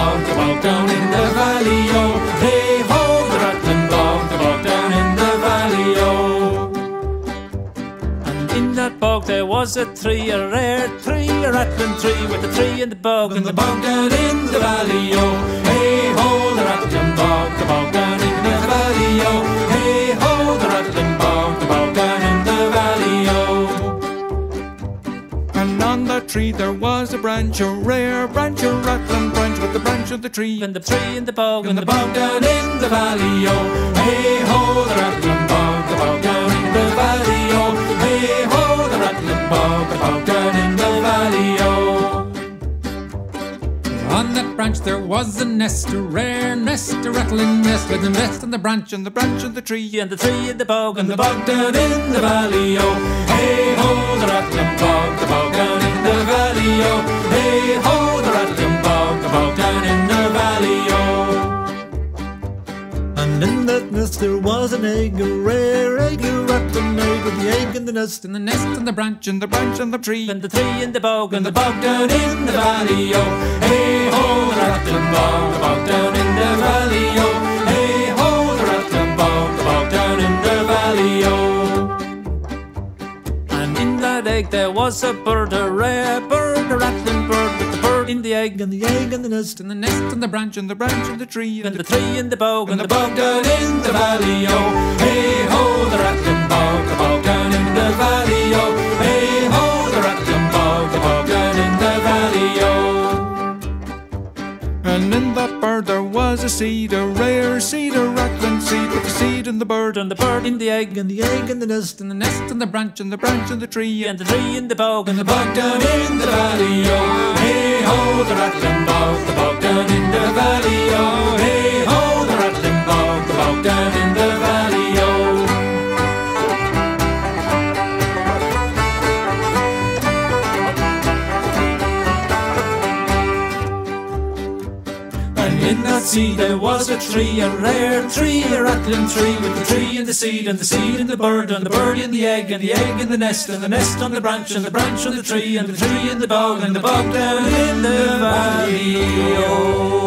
bog, the bog down in the valley, oh Hey ho, the rattling bog, the bog down in the valley, oh. And in that bog there was a tree, a rare tree, a rattling tree with a tree and the bog and the bog down in the valley, oh Hey ho, the rattling bog, the bog down in the valley, oh Hey ho, the rattling bog, the bog down in the valley, oh. And on that tree there was a branch, a rare branch, a rattling branch the branch of the tree. And the tree in the bog, And the bog down in the valley, oh. Hey ho, the rattling bog, the bog down in the valley, oh. Hey ho, the rattling bog, the bog down in the valley, oh. On that branch there was a nest, a rare nest, a rattling nest with the nest on the branch and the branch of the tree. And the tree in the bog, and the bog down in the valley, oh. Hey ho, the rattling nest there was an egg, a rare egg, a rattling egg with the egg in the nest. And the nest on the branch and the branch on the tree. And the tree in the bog, and the bog down in the valley, oh. Hey ho, the rattling bog, the bog down in the valley, oh. Hey ho, the rattling bog, the bog down in the valley, oh. And in that egg there was a bird, a rare bird, a rattling bird in the egg, And the egg in the nest. and the nest on the branch and the branch of the tree. and the tree in the bog, and the bog down in the valley, oh. Hey ho, the rattling bog, the bog down in the valley, oh. Hey ho, the rattling bog, the bog down in the valley, oh. And in that bird there was a seed, a rare seed, a rattling seed with the seed in the bird. And the bird in the egg, And the egg in the nest. And the nest on the branch and the branch of the tree. and the tree in the bog, and the bog down in the valley, oh. Hey ho, the rattling bog, the bog down in the valley, And in that seed there was a tree, a rare tree, a rattling tree, with the tree and the seed, and the seed and the bird, and the bird in the egg, and the egg in the nest, and the nest on the branch, and the branch on the tree, and the tree in the bog, and the bog down in the valley. Oh.